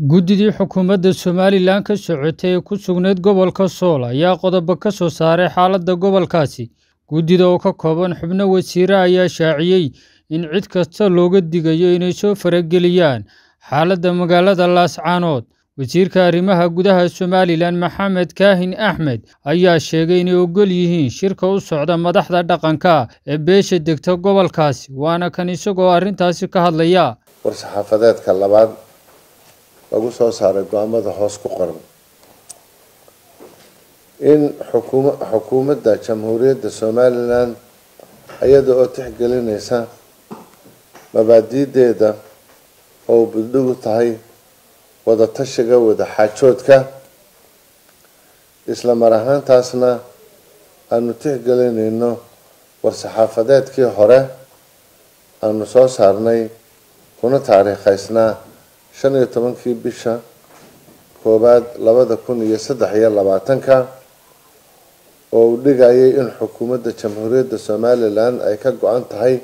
guddidii xukuumadda somalilan ka socotay ee ku sugnayd gobolka sool ayaa qodobo ka soo saaray xaaladda gobolkaasi. Guddida oo ka kooban xubno wasiire ayaa shaaciyey in cid kasta looga digayo inay soo farageliyaan xaaladda magaalada laascaanood wasiirka arrimaha gudaha somalilan maxamed kaahin axmed ayaa sheegay inay ogol yihiin shirka u socda madaxda dhaqanka ee beesha degta gobolkaasi waana kan isagoo arrintaasi ka hadlaya. War-saxaafadeedka labaad lagu soo saaray go'aamada hoos ku qoran. In xukuumadda jamhuuriyadda somalilan iyada oo tixgelinaysa mabaadiideeda oo buddhigu tahay wada tashiga wada xaajoodka isla mar ahaantaasna aanu tixgelinayno war-saxaafadeedkii hore aanu soo saarnay kuna taariikhaysnaa shan iyo tobankii bisha koowaad labada kun iyo saddex iyo labaatanka oo uu dhigayay in xukuumadda jamhuuriyadda somalilan ay ka go-an tahay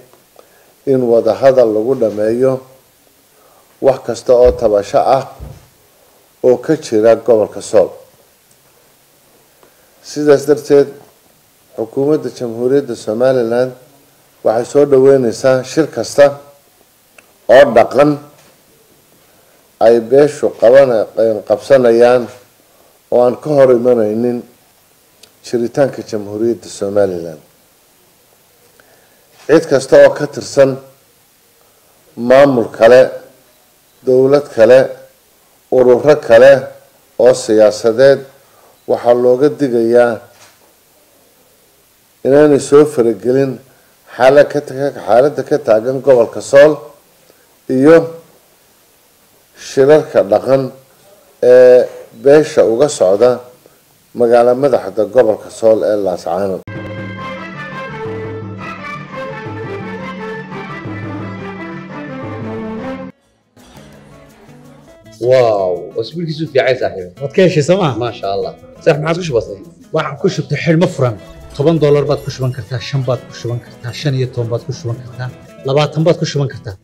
in wadahadal lagu dhameeyo wax kasta oo tabasho ah oo ka jira gobolka sool. Sidaas darteed xukuumadda jamhuuriyadda somalilan waxay soo dhaweyneysaa shir kasta oo dhaqan ay beeshu qabsanayaan oo aan ka hor imaneynin jiritaanka jamhuuriyadda somalilan cid kasta oo ka tirsan maamul kale dowlad kale ururo kale oo siyaasadeed waxaa looga digayaa inaanay soo faragelin xaaladda ka taagan gobolka sool iyo shirarka dhaqan ee beesha uga socda magaalo madaxda gobolka sool ee laascaano واو اسبوعك في عين صاحبي waad ka heshay sooma ما شاء الله صح ما عادش بسيط waxaan ku shubtay xidhmo furan toban doolar baad ku shuban kartaa shan baad ku shuban kartaa shan iyo toban baad ku shuban kartaa labaatan baad ku shuban kartaa